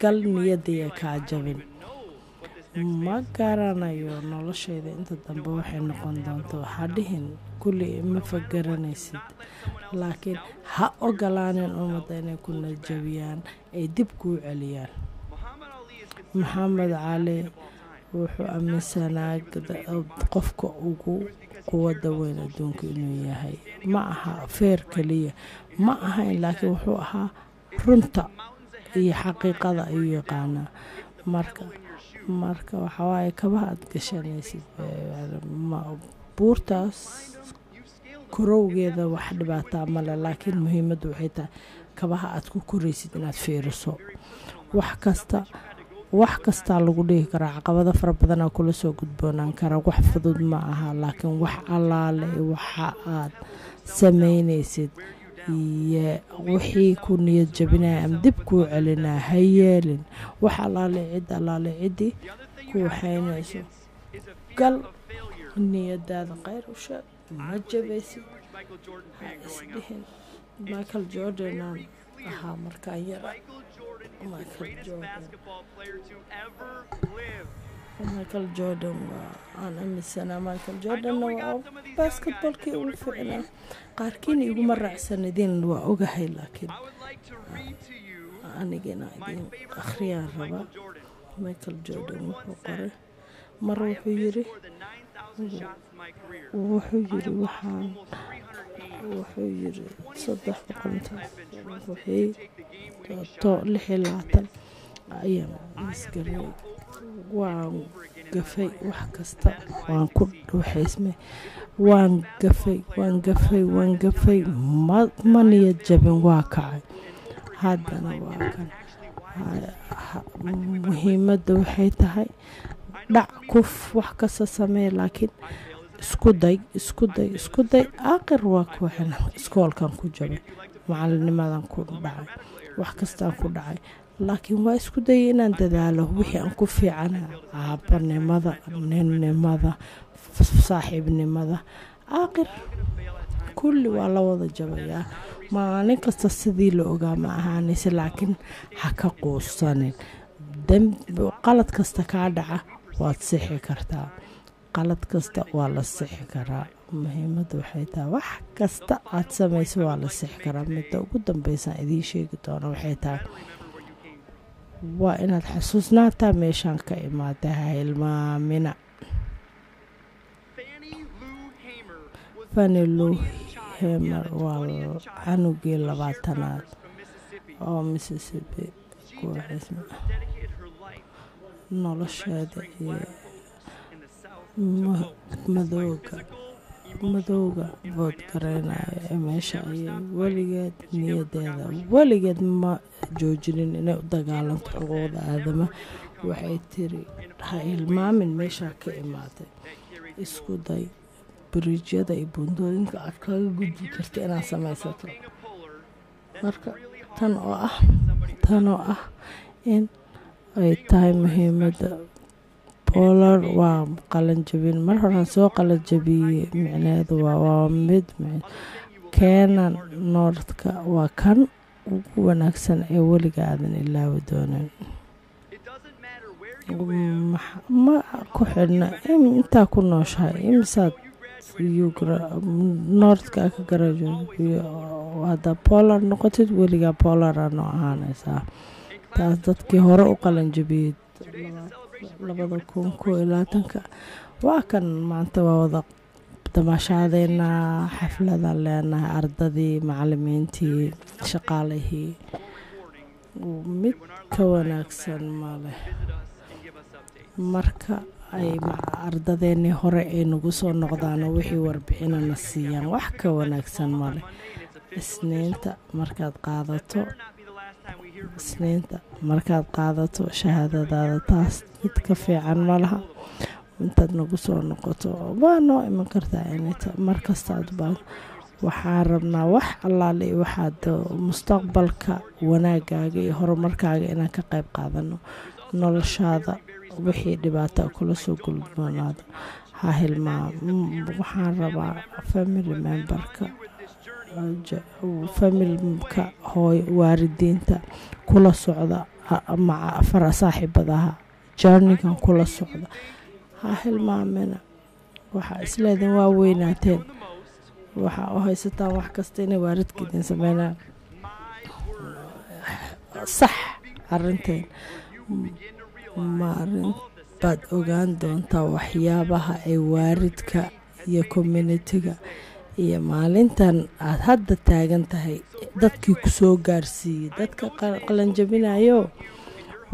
Gal niyadaya kaa jabin. Ma garanayo noloshayda inta dambe waxay noqon doonto ha dhihin kulli ma fagaranaysid laakiin ha ogolaanin ummadda inay ku najabiyaan ay dib kuu celiyaan. Maxamed cali wuxuu aaminsanaa qofka ugu quwadda weyn adduunka inuu yahay ma aha feer keliya. Ma ahayn laakiin wuxuu ahaa runta iyo xaqiiqada ayuu yaqaanaa marka marka waxawaaye kabaha aad gashanaysid buurtaas korowgeeda wax dhibaataa male laakiin muhiimaddu waxay tahay kabaha aad ku koraysid inaad fiiriso. Wax kasta wax kastaa lagu dhihi karaa caqabado fara badanaa kula soo gudboonaan karaa wax fudud ma aha laakiin wax allaale waxa aad samaynaysid iyo wixii ku niyad jabinaya ama dib kuu celinaa ha yeelin. Wax allaale cid allaale ciddii ku waxaynayso gal niyadaada khayr u sheeg ma jabaysid. Ha isdhihin michael jordanaan ahaa markaan yara michael jordan. michael jordan waa aan aaminsanaa michael jordanna waa basketbolkii ugu ficnaa qaarkiina iguma raacsanidin waa ogahay laakiin anigana idin akhriyaan rabaa michael jordan. Wuxuu qoray mar wuxuu yiri. wuxuu yiri waxaan wuxuu yiri. Saddex boqolta wixii to lix iyo labaatan. Ayaan isgalay waan gafay wax kasta. Waan ku dhuuxaysmay waan gafay waan gafay waan gafay. Ma niyad jabin waa kacay. Haddana waa kan. Muhiimadda waxay tahay dhac kuf wax kasta samee laakiin isku day isku day isku day. Aakhir waa kuwaxin iskoolkan ku jabay. Macalinimadan ku dhacay wax kastaan ku dhacay. Laakiin waa isku dayay inaan dadaalo wixii aan ku fiicana aabanimada ninnimada saaxiibnimada. Aakhir kulli waa la wada jabayaa. Maalin kasta sidii la ogaa ma ahaanaysa laakiin ha ka quusanin. Qalad kasta kaa dhaca waad sixi kartaa. Qalad kasta waa la sixi karaa muhiimadda waxay tahay wax kasta aad samayso waa la sixi karaa. Midda ugu dambeysaan idiin sheegi doono waxay tahay waa inaad xasuusnaataa meeshaan ka imaada ha hilmaamina fani lou hemer waa canugii labaatanaad oo mississippi nolosheeda iyo madooga madowga bood gareynayo ee meesha ayay weligeed niyadeeda weligeed ma joojinin inay u dagaalanto xuquuqda aadama. Waxay tiri ha hilmaamin meeshaa ka imaaday isku day biriijyada iyo buundooyinka aad kaga gudbi karta inaad samaysato. Marka tan oo ah tan oo ah in ay tahay muhiimadda boolar waa qalanjabin mar horaan soo qalanjabiyey micneedu waa mid keenan noordka waa kan ugu wanaagsan ee weliga aadan ilaawi doonin. Ma ku xidhna? Intaa ku nooshahay imisaad noordka ka garajo hadda boolar noqotid weligaa boolara noo ahaanaysaa. Taas dadkii hore u qalanjabiyey labada kun koo iyo waa kan maanta waa wada damaashaadeynaa xafladan leenahay ardadii macalimiintii shaqaalihii. Mid ka wanaagsan maleh marka ay ardadeennii hore ay nagu soo noqdaano wixii warbixinana siiyaan wax ka wanaagsan maleh isniinta markaad qaadato isniinta markaad qaadato shahaadadaada taas mid ka fiican ma laha. Intaad nagu soo noqoto waa noo iman kartaa inta markastaad baa waxaan rabnaa wax allaale waxaad mustaqbalka wanaagaaga iyo horumarkaaga inaan ka qayb qaadano. Noloshaada wixii dhibaata kula soo gulboonaado ha hilmaam waxaan rabaa family memberka familka hooy waaridiinta kula socda maca fara saaxiibadaha. Jarnigan kula socda. Ha hilmaamina. Waxaa isleedin waa weynaateen waxaa u haysataan wax kasta inay waaridka idin sameynaan. Sax arinteen maarin baad ogaan doontaa waxyaabaha ay waaridka iyo communitiga iyo maalintan aad hadda taagan tahay dadkii ku soo gaarsiiyey dadka qalanjabinayo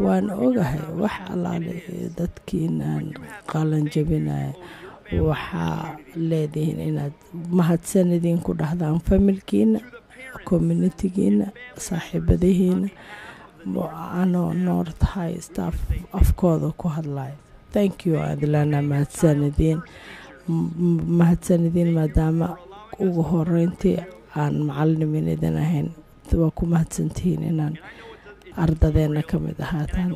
waan ogahay wax allaale dadkiinaan qalanjabinayo waxaa leedihiin inaad mahadsanidin ku dhahdaan familkiina communitigiina saaxiibadihiina anoo north high staff afkooda ku hadlayo. Thank you adilana. Mahadsanidin mahadsanidin maadaama ugu horeyntii aan macalinimin idin ahayn waa ku mahadsantihiin inaan ardadeena ka mid ahaataan.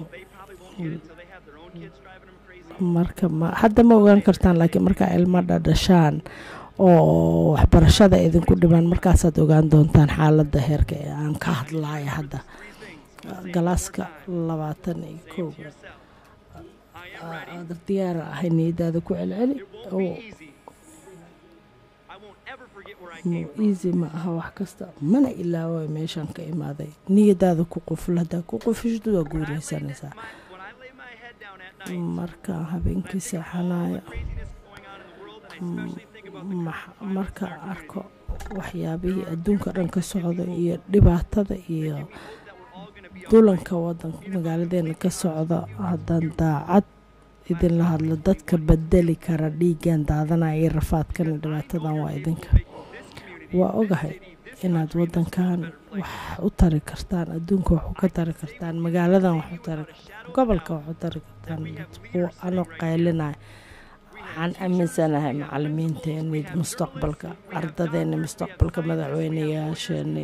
Marka hadda ma ogaan kartaan laakiin markaa ilmo dhadhashaan oo waxbarashada idinku dhiban markaasaad ogaan doontaan xaaladda heerka ee aan ka hadlaya hadda galaaska labaatan iyo kooga diyaara ahay niyadaada ku celceli easy ma aha wax kasta mana ilaawo meeshaan ka imaaday. Niyadaada ku quful haddaa ku qufishdu waa guuraysanaysaa marka habeenkii seexanayo marka arko waxyaabihii adduunka dhan ka socda iyo dhibaatada iyo dulanka wadanka magaaladeena ka socda haddaan daacad idinla hadlo dadka bedeli kara dhiigan daadanaya rafaadkan dhibaatadan waa idinka waa ogahay inaad wadankan wax u tari kartaan adduunka wax u ka tari kartaan magaaladan wax u tari kartaan gobolka wax u tari kartaan ano qaylinaya waxaan aaminsanahay macalimiinteeni mustaqbalka ardadeeni mustaqbalka madaxweyneyaasheeni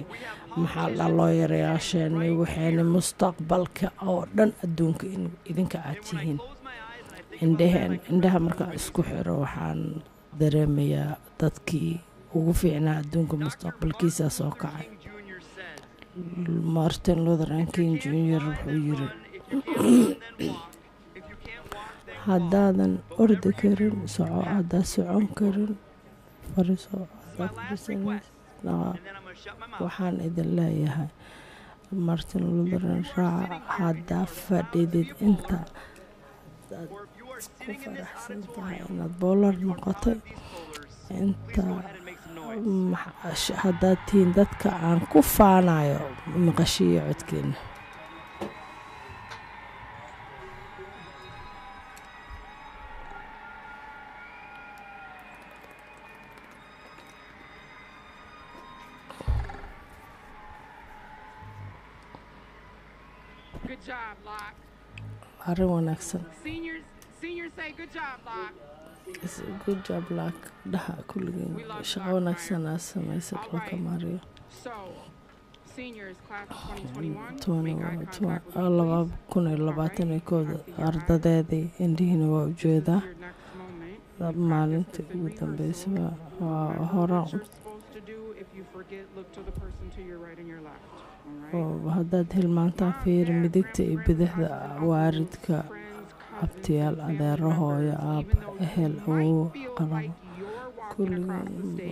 maxaa dhalooyarayaasheeni waxayni mustaqbalka oo dhan adduunka idinka aad tihiin. Indhaheen indhaha markaa isku xiro waxaan dareemayaa dadkii ugu fiicnaa adduunka mustaqbalkiisa soo kacay. Martin luther king junior wuxuu yiri haddaadan ordi karin soco haddaad socon karin waxaan idin leeyahay martin lutheran raaca haddaa fadhidid inta ku faraxsan tahay inaad boolar noqotay inta haddaad tihiin dadka aan ku faanayo maqashiiyo Locke. arrin wanaagsan good job, laak dhaha kulligeen shaqo wanaagsan aa samaysay dhulka 2021, laba kun iyo labaatan iyo kooda ardadeedii indhihiina waa u jeedaa maalintii ugu dambeysaba waa right? oo haddaad hilmaantaan fiiri midigta iyo bidixda waaridka abtiyaal adeero hooyo aaba ehel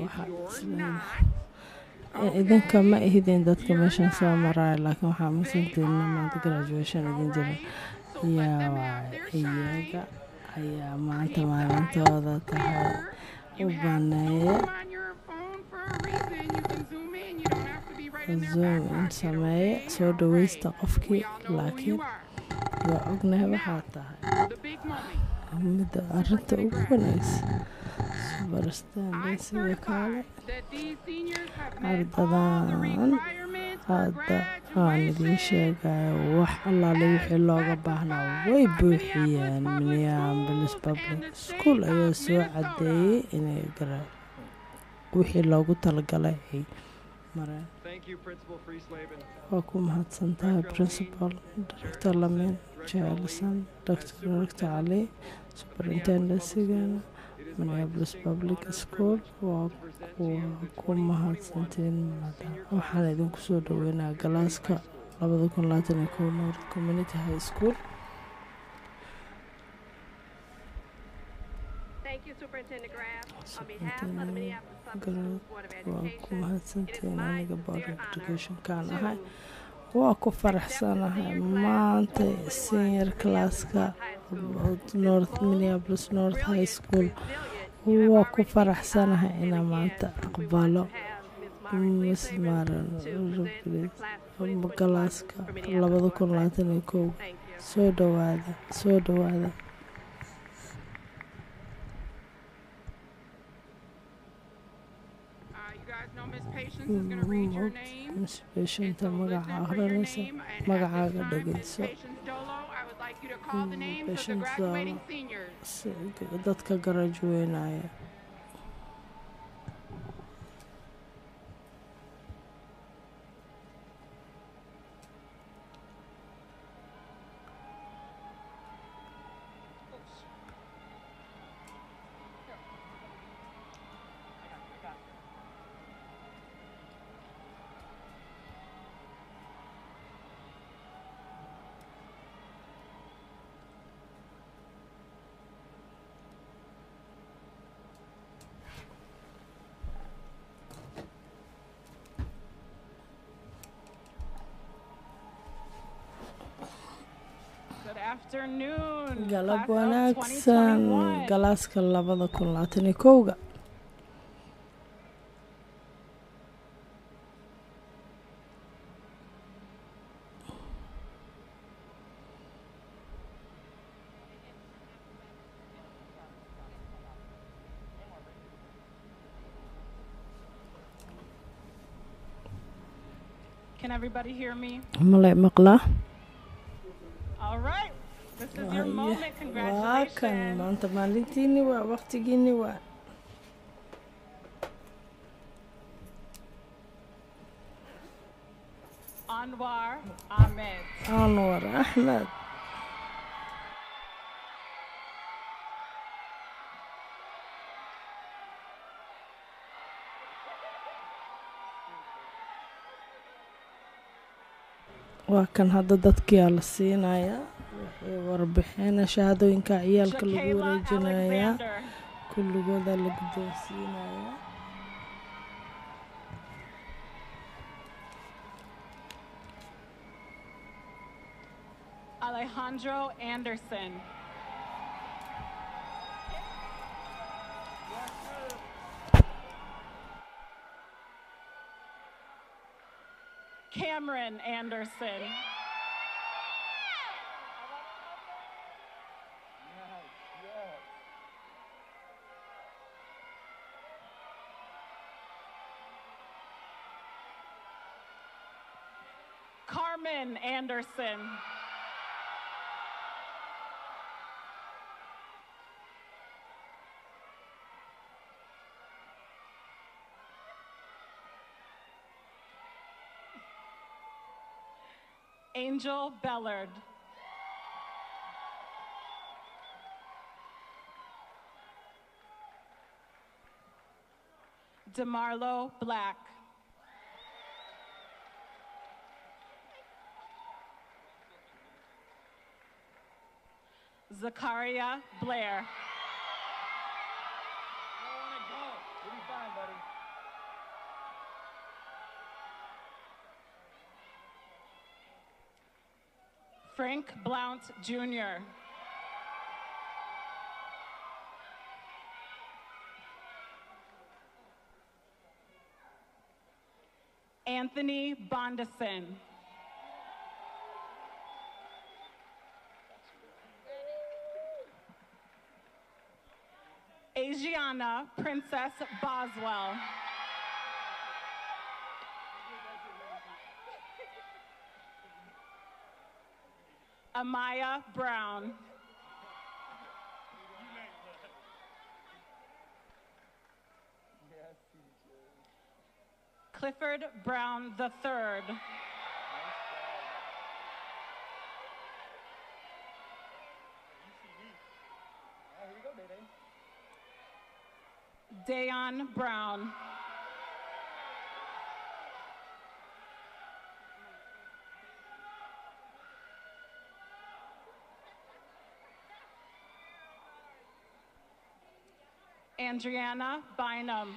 waxaa isleedahay idinka ma ihidin dadka meeshan soo maraayo laakiin waxaa masanteedna maanta graduation idin jira yaa iyaga ayaa maanta maalintooda tahay u baneeya. Zoom in sameeye soo dhaweysta qofkii laakiin waa ognahay waxaa tahay midda arinta ugu wanaagsan? Subarstaan sida kaale ardadan hadda aan idiin sheegayo wax allaale wixii looga baahnaa. Way buuxiyeen minneapolis public school ayaa soo cadeeyey inay wixii loogu talagalay ay mareen. Waa ku mahadsan tahay principal director lamin jecelisan dr cali superintendensigana minneapolis public school waa ku mahadsantiin waxaan idinku soo dhaweynaa galaaska community high school waa ku Education, mahadsantiin aniga board of educationkaan ahay waa ku faraxsanahay maanta senior classka north minneapolis north high school. Waa ku faraxsanahay inaa maanta aqbalo miss maran galaaska labada kun labaatan iyo kow. Soo dhawaada soo dhawaada misbeshanta magaca akhrinaysa magacaaga dhegeyso dadka garajuweynaya galab wanaagsan 2021. galaaska labada kun labaatan iyo kowga Can everybody hear me? male maqlaa All right. This is your Waaye, moment. waa kan Congratulations. maanta maalintiini waa waqtigiini waa anwar axmed waa kan hadda dadkiyaa la siinayaa waxay warbixina shahaadooyinka ciyaalka lagu Alexander. kulligooda la guddoonsiinayaa Alejandro Anderson. Cameron Anderson. Carmen Anderson. Angel Bellard. DeMarlo Black. Zakaria Blair. Frank Blount Jr. Anthony Bondison. Asiana Princess Boswell. Amaya Brown. Clifford Brown III. Dayon Brown. Andriana Bynum.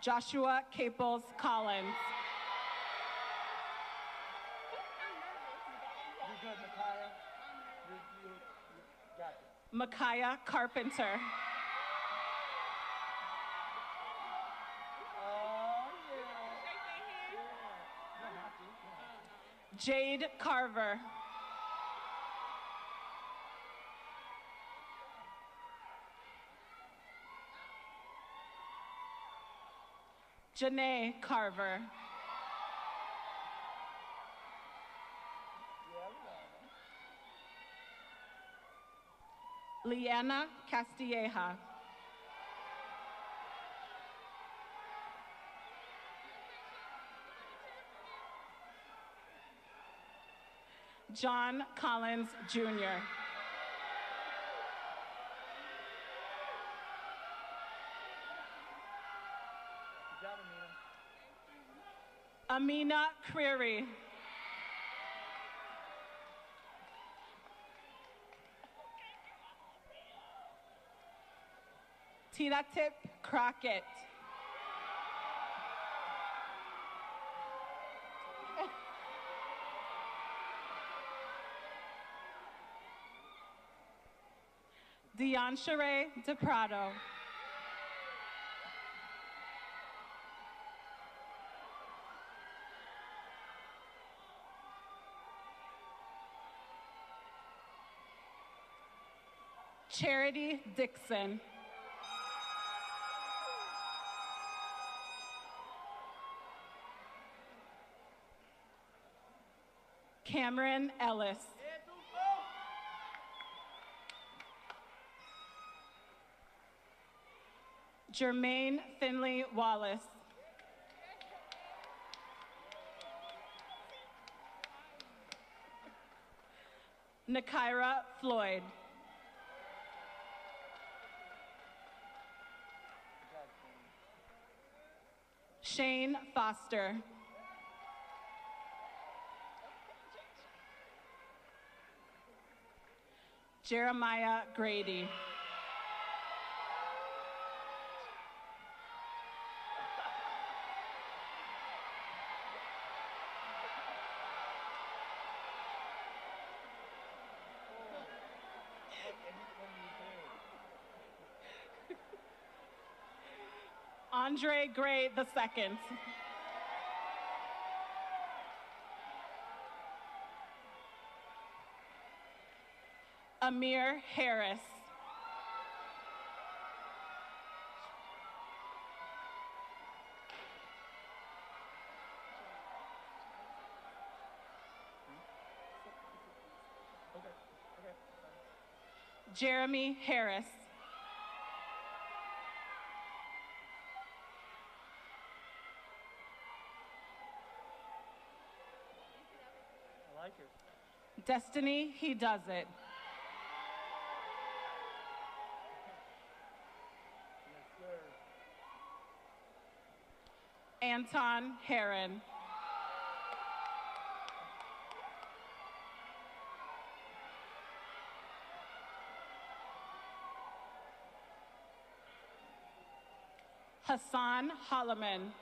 Joshua Caples Collins. Micaiah Carpenter. Jade Carver. Janae Carver. Leanna Castilleja. John Collins Jr. Amina Creary. Tilatip Crockett. Deonshire DePrado. Charity Dixon. Cameron Ellis. Jermaine Finley Wallace. Nakira Floyd. Shane Foster. Jeremiah Grady. Andre Gray II. Amir Harris. Jeremy Harris. I like her. Destiny, he does it. Yes, sir. Anton Heron. Hassan Holloman.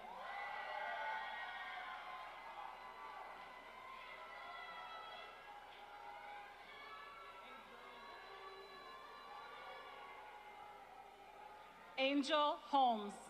Angel Holmes.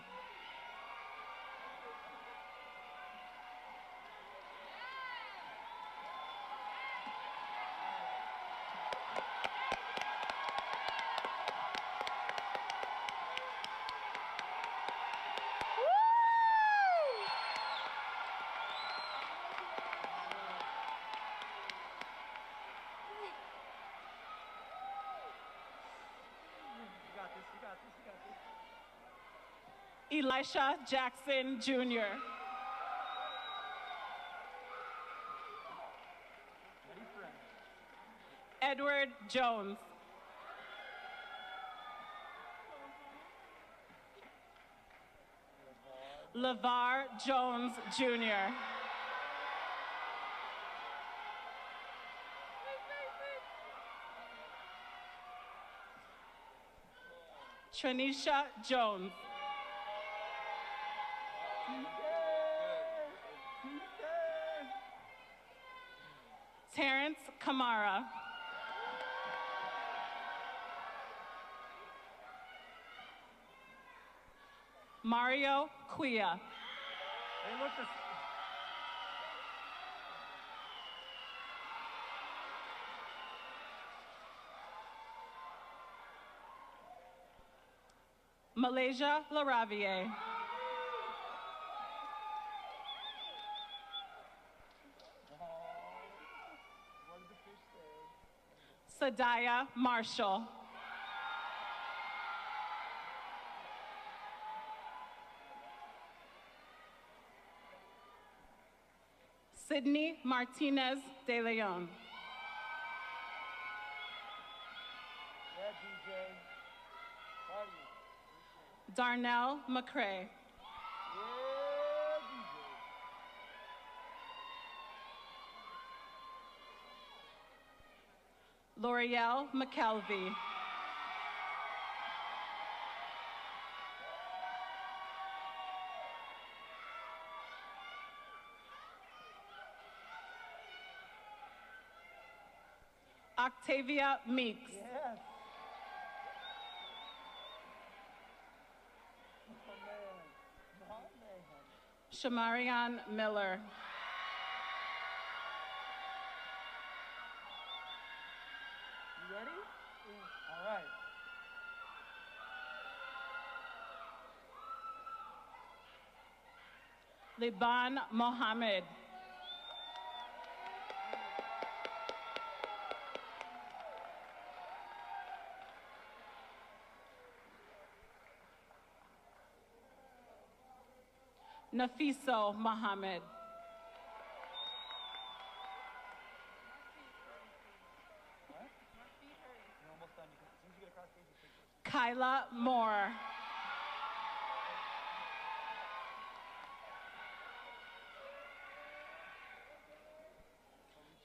Elisha Jackson Jr. Edward Jones. LeVar Jones Jr. Tranisha Jones. Kamara. Mario Quia. Hey, look, this. Malaysia Laravier. What did the fish say? Sadaya Marshall. Sydney Martinez de Leon. Yeah. Darnell McCrae. L'Oreal McKelvey. Octavia Meeks. Yes. Shamarian Miller. Liban Mohammed. Nafiso Mohammed. You're almost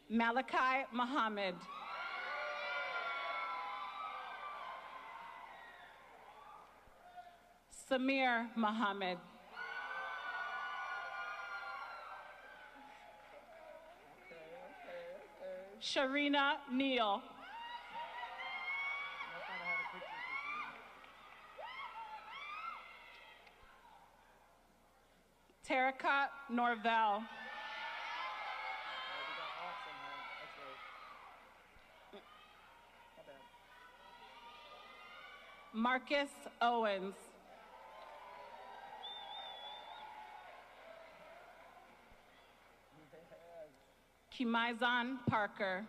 Malachi Muhammad. Samir Muhammad. Sharina Neal. Terika Norvell. Marcus Owens. Kimizan Parker.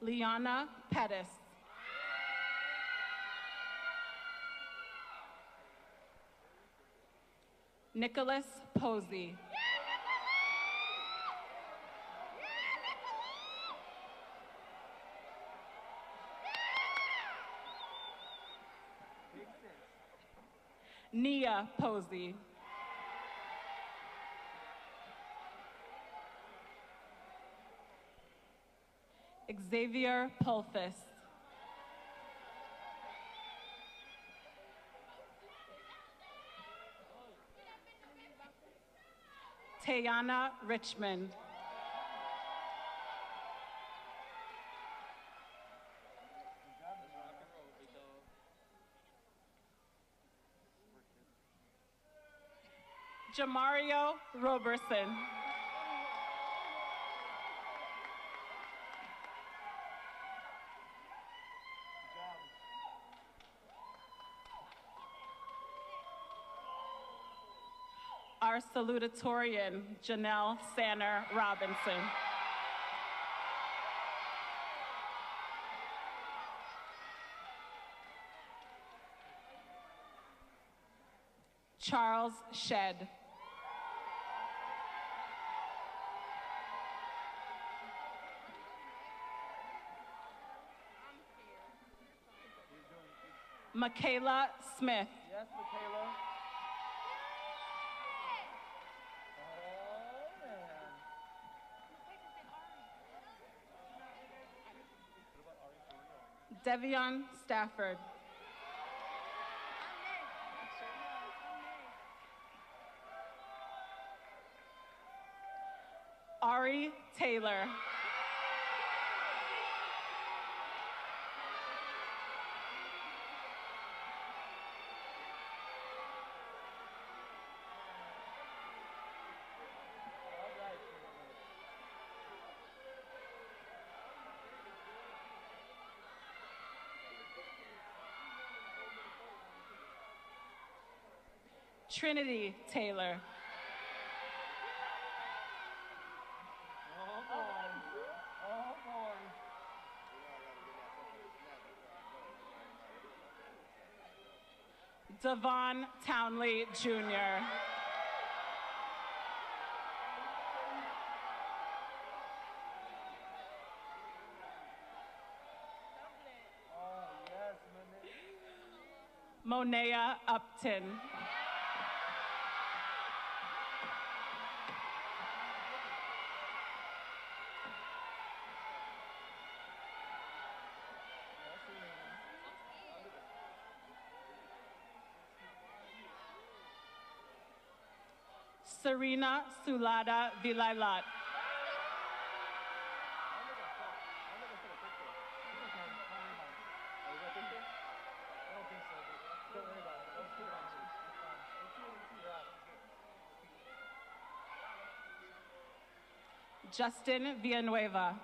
Liana Pettis. Nicholas Posey. Nia Posey. Xavier Pulfis. Tayana Richmond. Jamario Roberson. Our salutatorian, Janelle Sanner Robinson. Charles Shed. Michaela Smith. Yes, Michaela. Oh. Devion Stafford. Ari Taylor. Trinity Taylor. Devon Townley Jr. Monea Upton. Serena Sulada Vilailat. Justin Villanueva.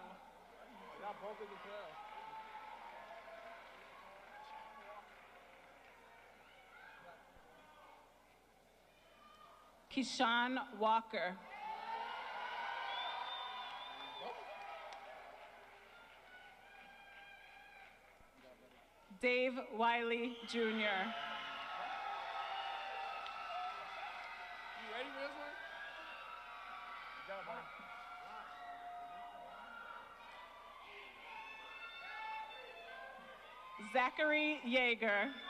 Kishan Walker. Dave Wiley Jr. You ready for this one? Zachary Yeager.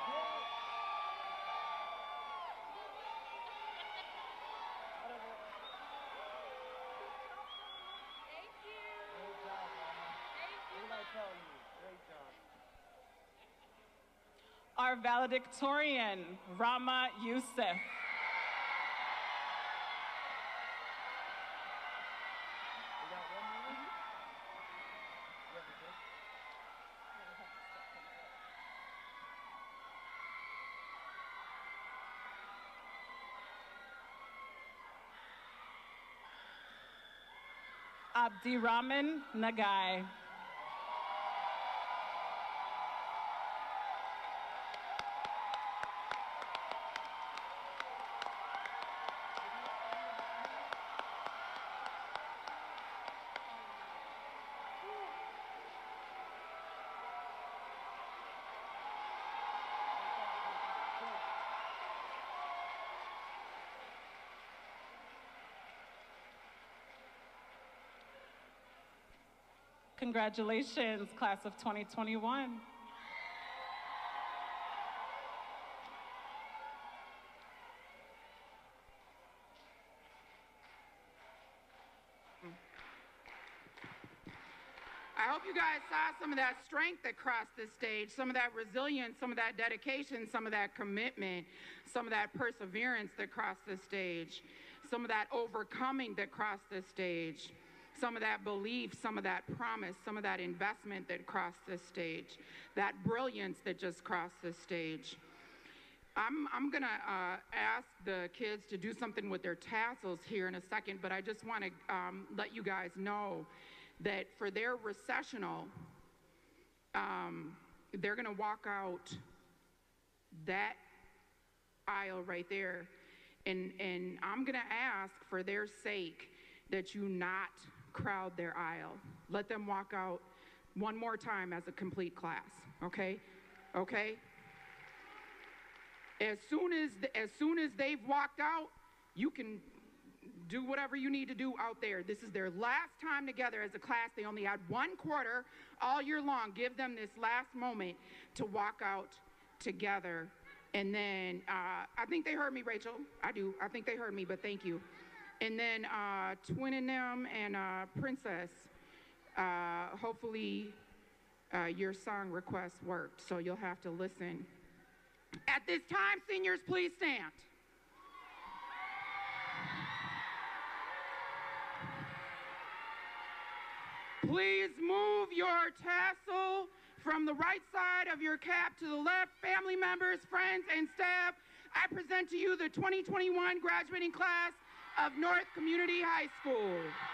valedictorian, Rama Youssef. Abdirahman Nagai. Congratulations, class of 2021. I hope you guys saw some of that strength that crossed the stage, some of that resilience, some of that dedication, some of that commitment, some of that perseverance that crossed the stage, some of that overcoming that crossed the stage, some of that belief, some of that promise, some of that investment that crossed the stage, that brilliance that just crossed the stage. I'm, I'm going to uh, ask the kids to do something with their tassels here in a second, but I just want to um, let you guys know that for their recessional, um, they're going to walk out that aisle right there. And, and I'm going to ask for their sake that you not crowd their aisle. Let them walk out one more time as a complete class, okay? Okay? As soon as, as soon as they've walked out, you can do whatever you need to do out there. This is their last time together as a class. They only had one quarter all year long. Give them this last moment to walk out together. And then uh, I think they heard me, Rachel. I do. I think they heard me, but thank you. And then uh, Twin and them and uh, Princess, uh, hopefully uh, your song request worked, so you'll have to listen. At this time, seniors, please stand. Please move your tassel from the right side of your cap to the left. Family members, friends, and staff, I present to you the 2021 graduating class of North Community High School.